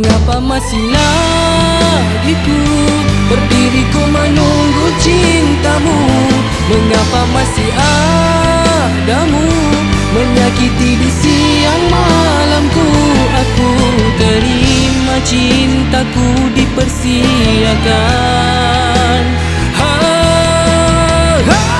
Mengapa masih lagi ku Berdiri ku menunggu cintamu. Mengapa masih adamu? Menyakiti di siang malamku. Aku terima cintaku dipersiakan Ha, ha.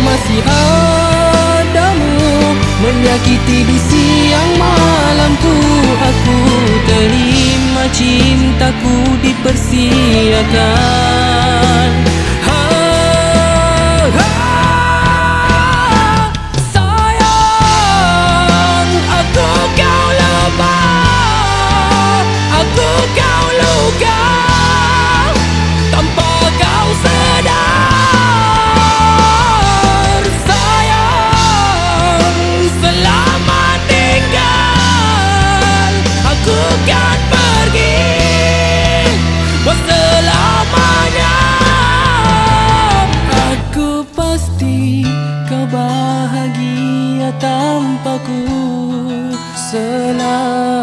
masih adamu Menyakiti di siang malamku Aku terima cintaku dipersiakan Ha, ha. ha. 的那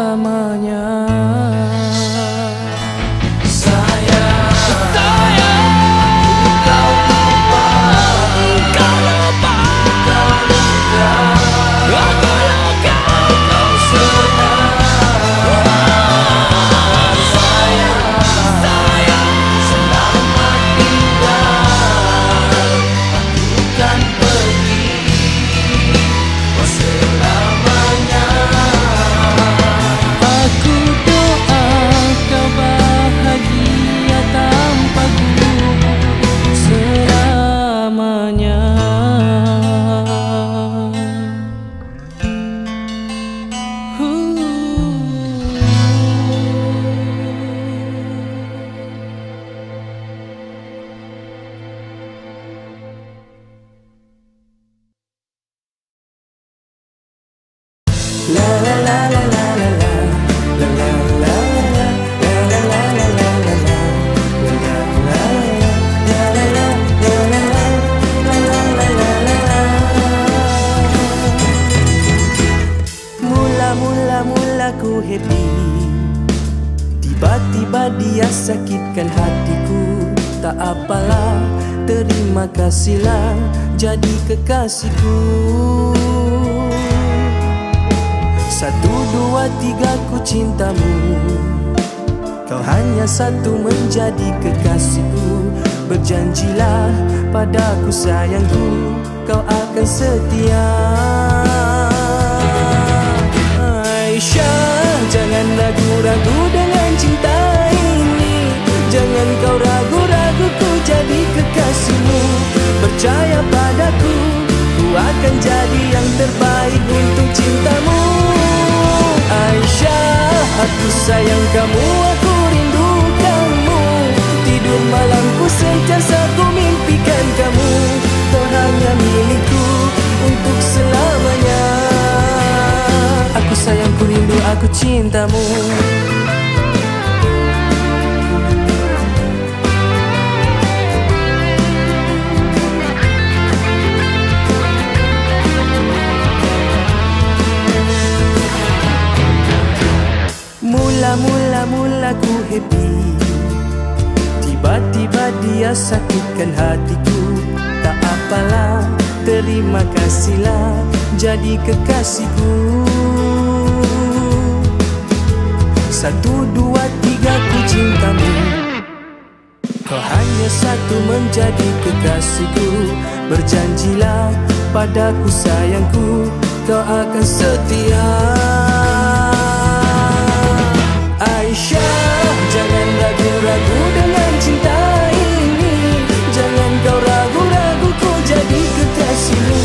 aku cintamu. Mula-mula-mula ku happy. Tiba-tiba dia sakitkan hatiku. Tak apalah, terima kasihlah. Jadi kekasihku Satu, dua, tiga ku cintamu. Kau hanya satu menjadi kekasihku. Berjanjilah padaku sayangku Kau akan setia. Aisyah Jangan ragu-ragu dengan cinta ini. Jangan kau ragu-ragu ku jadi kekasihmu.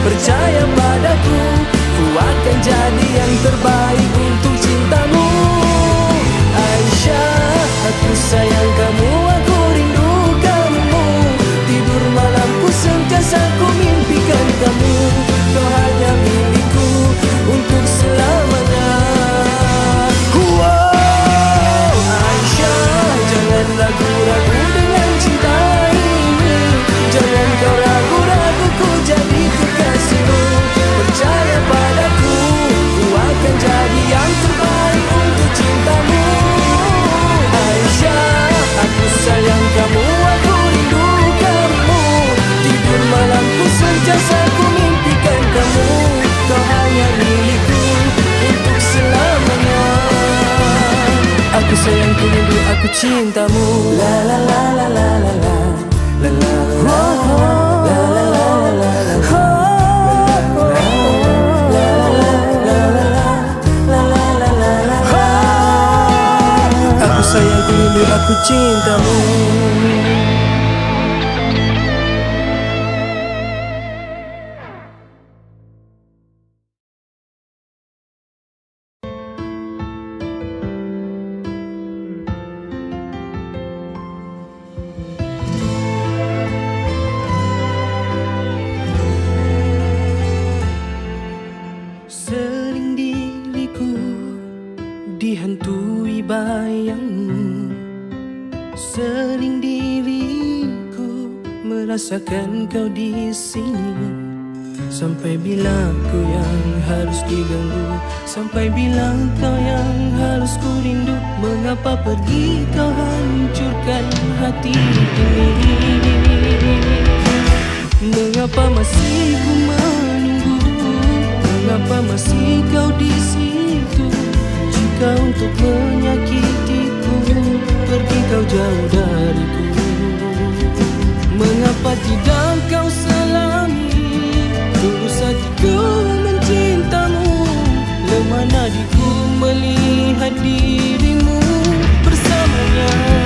Percaya padaku Ku akan jadi yang terbaik sayang kamu, aku cintamu La la la la la la la La la la la la la la la Aku sayang rindu aku cintamu kau di sini. Sampai bila ku yang harus diganggu. Sampai bila kau yang harus ku rindu. Mengapa pergi kau hancurkan hati ini Mengapa masih ku menunggu? Mengapa masih kau di situ? Jika untuk menyakitiku Pergi kau jauh dariku Mengapa tidak kau selami Tulus hatiku mencintamu Lemah nadiku melihat dirimu bersamanya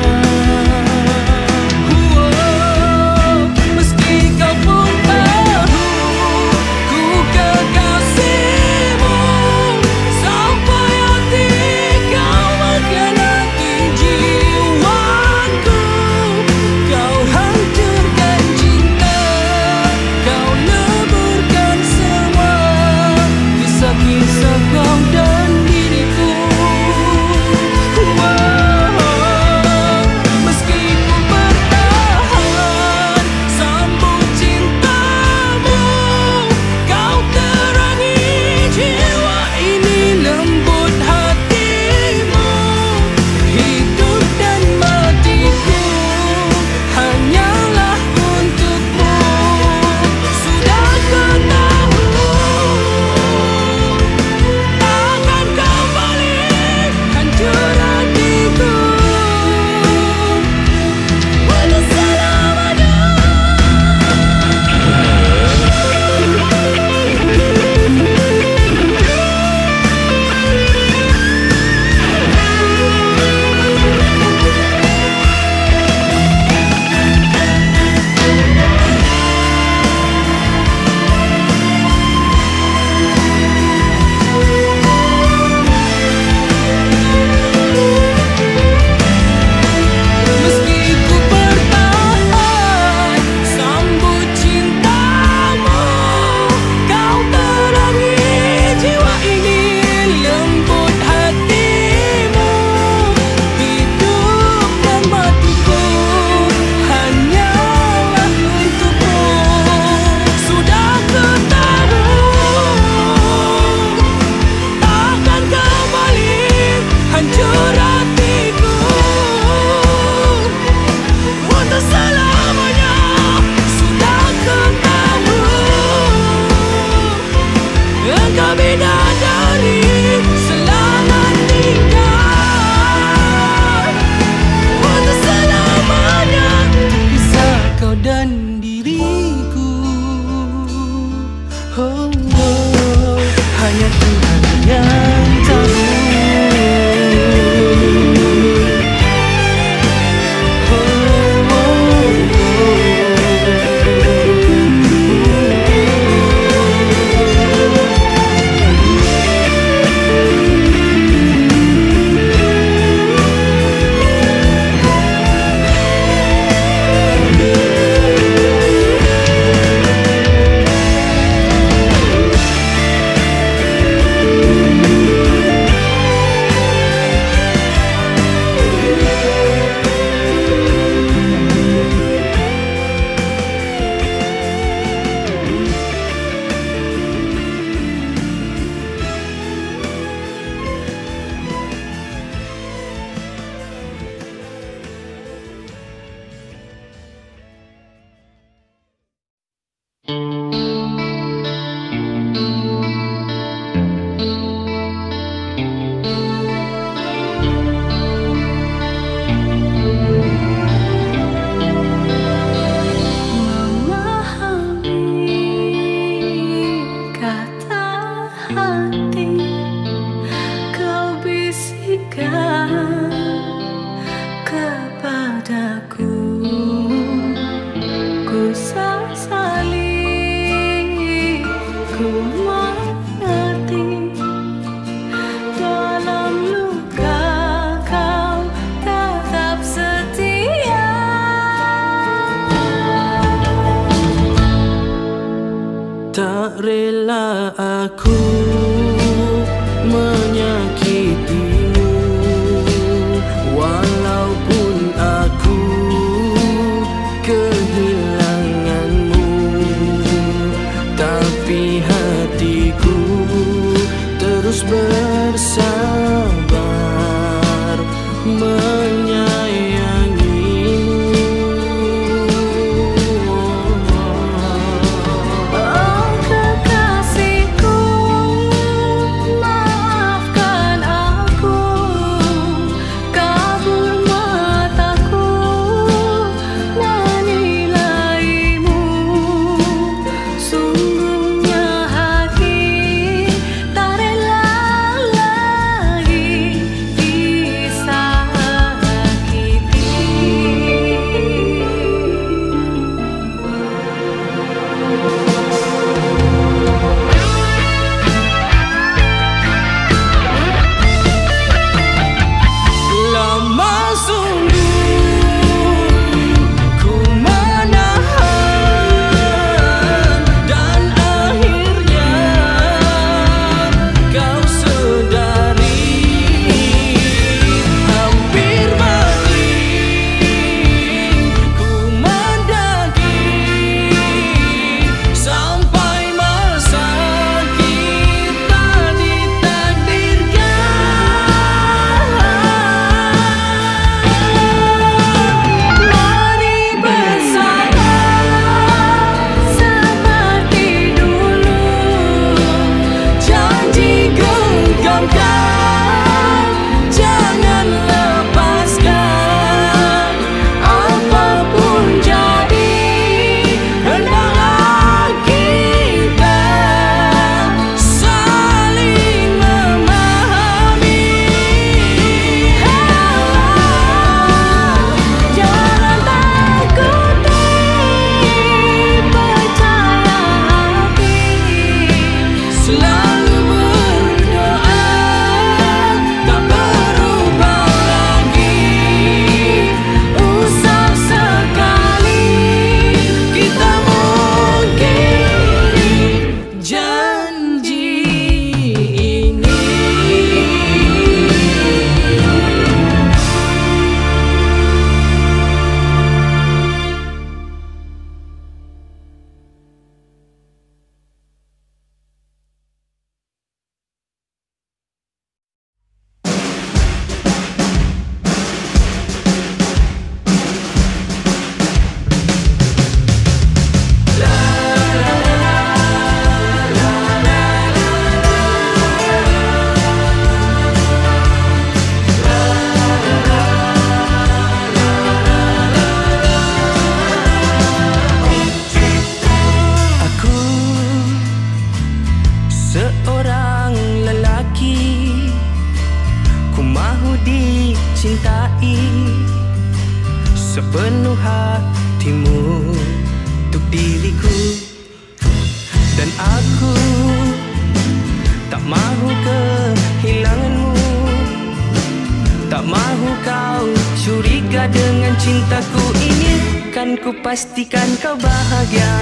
curiga dengan cintaku ini. Kan ku pastikan kau bahagia.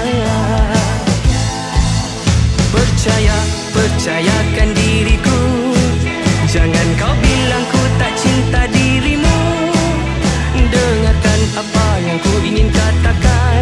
Percaya, percayakan diriku. Jangan kau bilang ku tak cinta dirimu. Dengarkan apa yang ku ingin katakan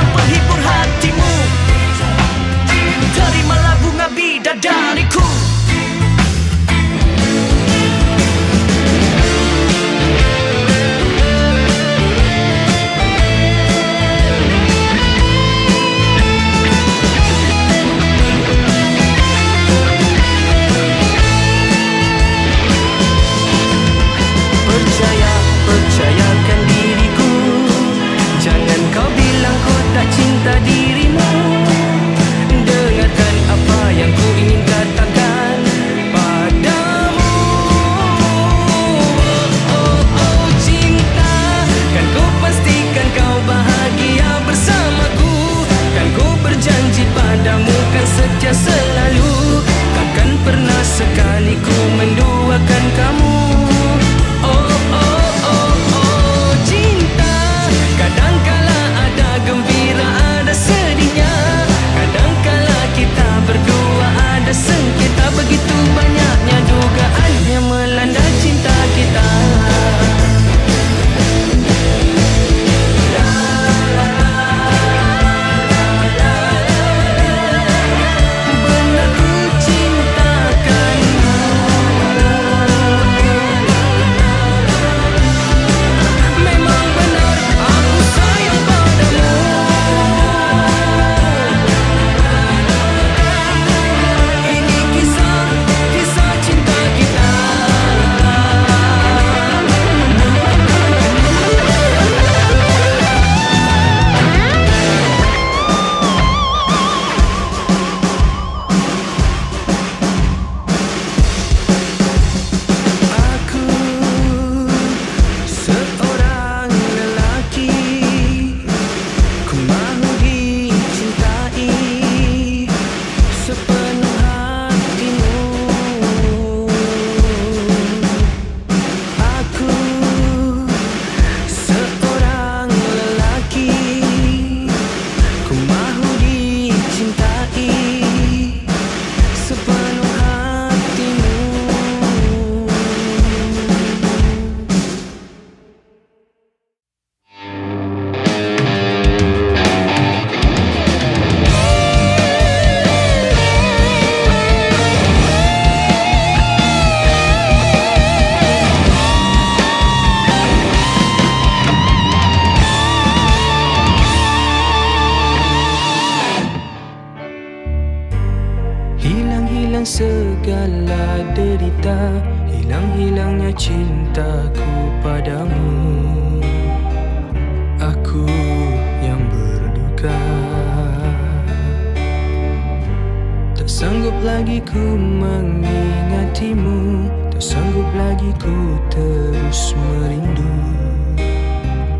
mengingatimu Tak sanggup lagi ku terus merindu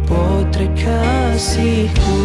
Potret kasihku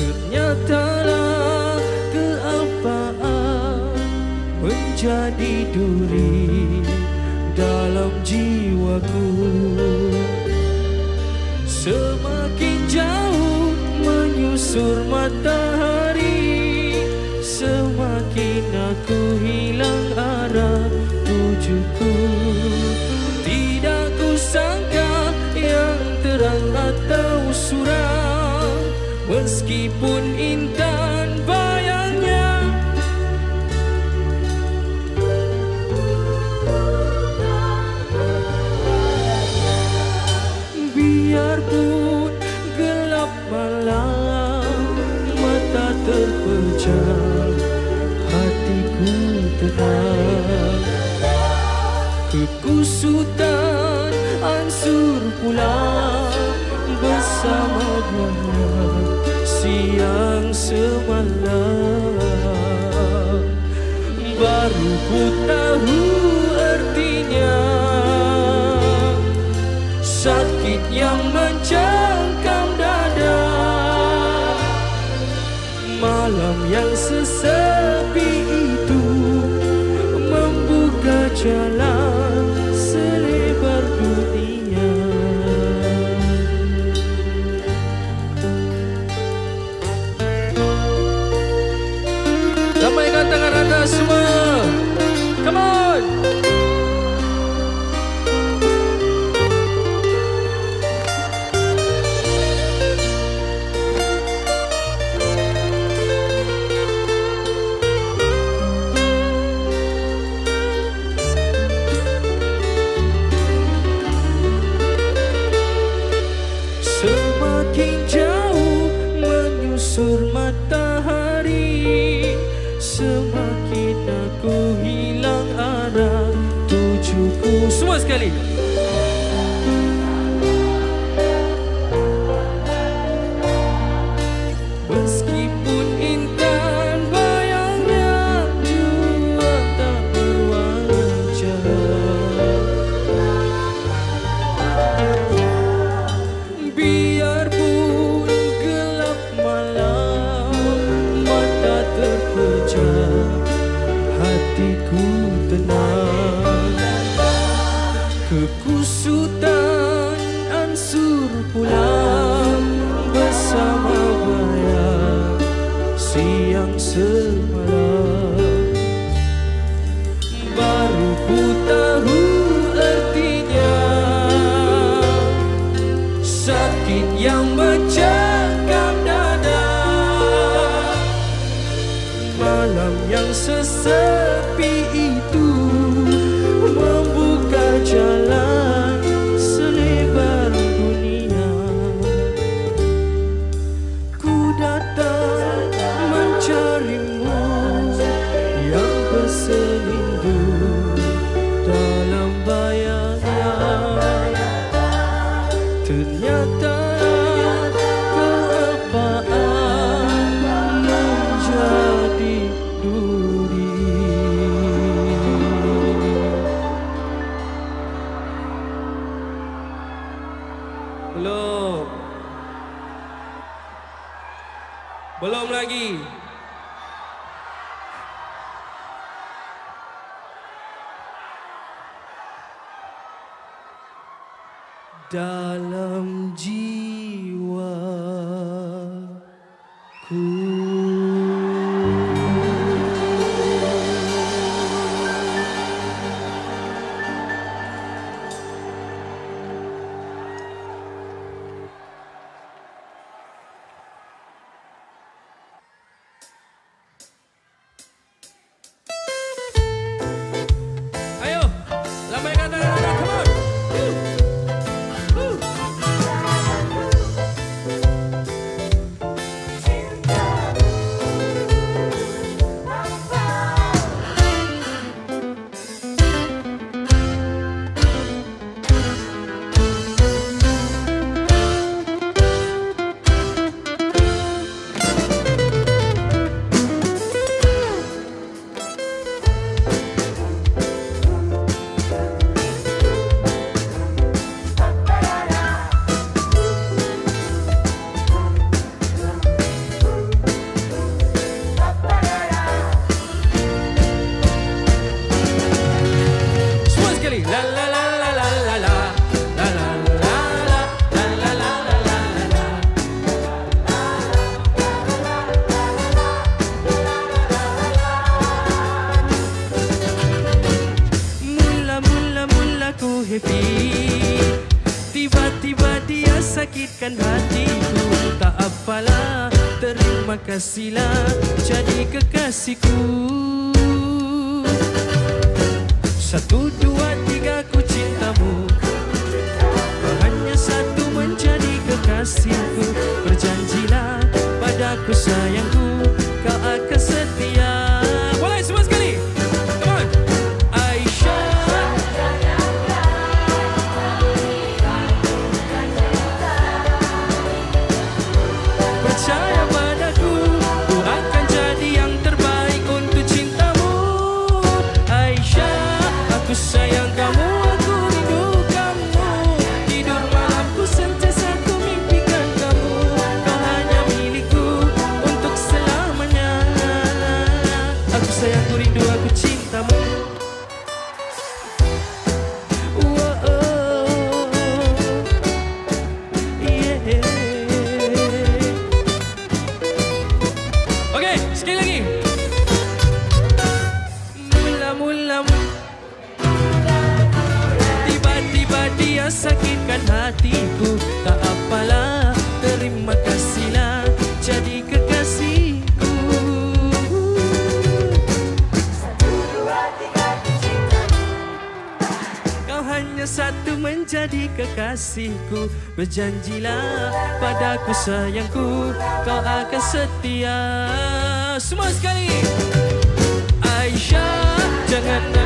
Ternyatalah kealpaan Menjadi duri dalam jiwaku. Semakin jauh menyusur matahari Semakin aku hilang arah tujuku pun intan bayangnya Biarpun gelap malam Mata terpejam Hatiku tetap. Kekusutan ansur pulang. semalam. Baru ku tahu artinya. Sakit yang 这里。Belum lagi. Dalam jiwa. Pancasila jadi kekasihku satu dua tiga. kekasihku. Berjanjilah padaku sayangku Kau akan setia. Semua sekali. Aisyah jangan nak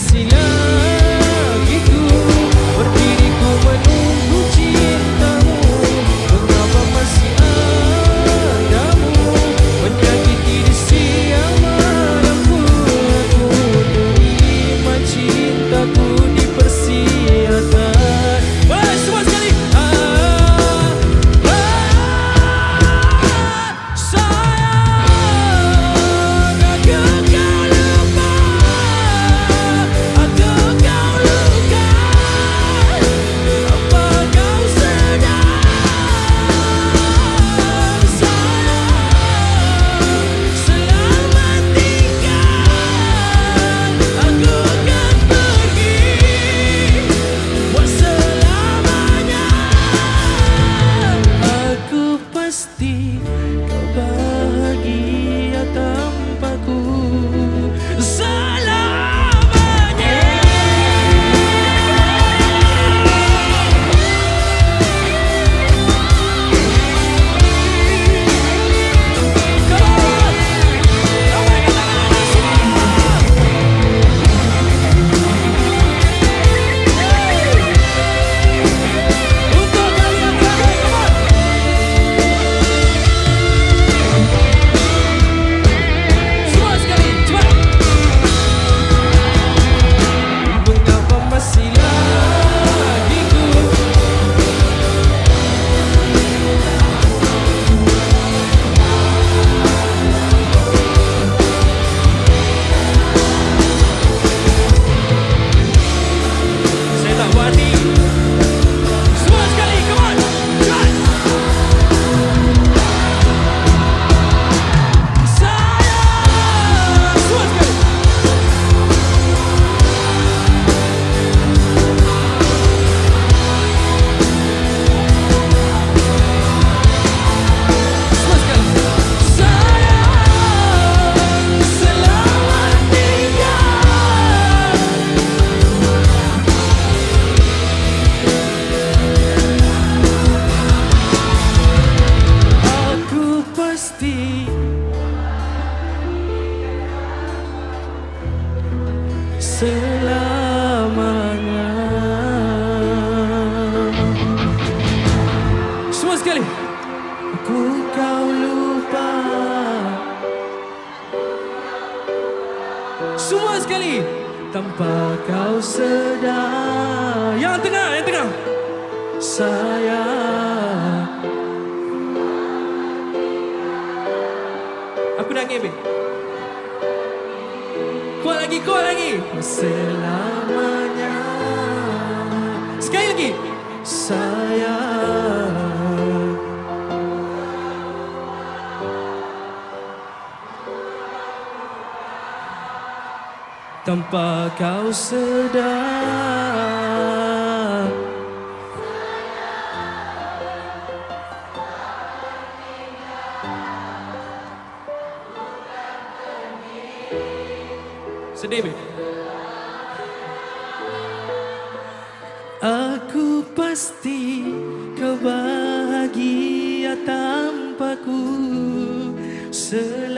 Graciliano. Apa kau sedar Sedih, Aku pasti kau bahagia tanpa ku sedih.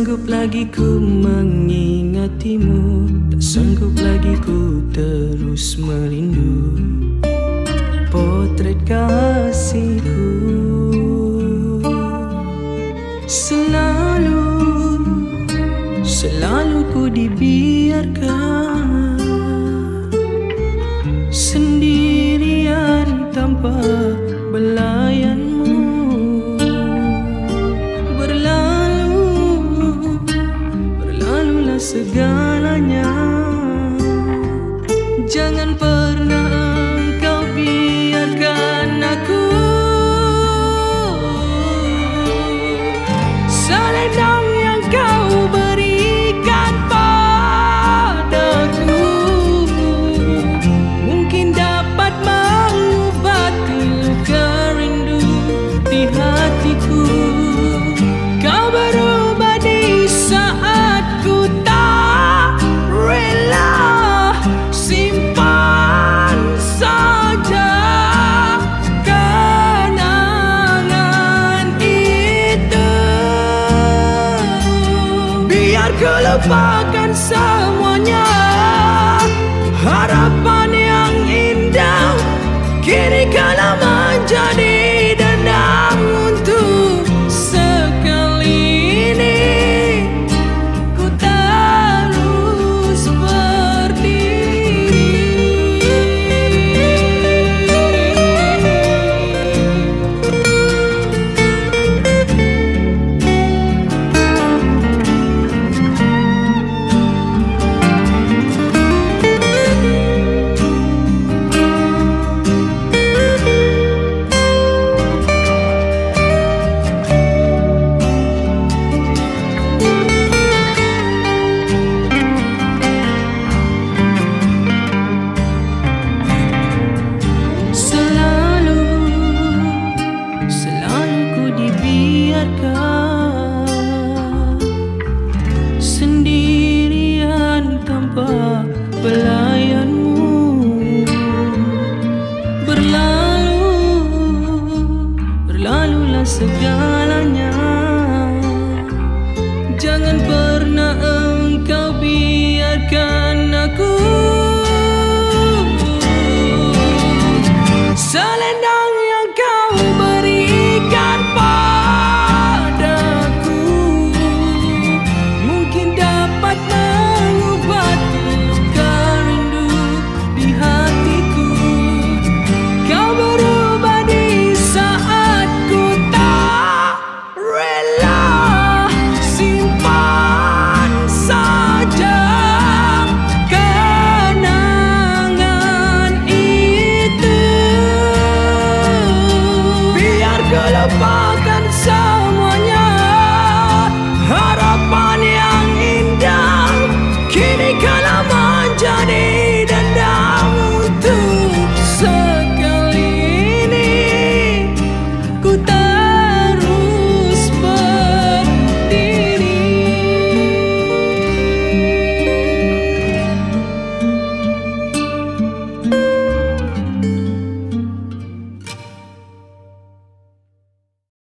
sanggup lagi ku mengingatimu. Tak sanggup lagi ku terus merindu Potret kasihku. Selalu Selalu ku dibiarkan segalanya.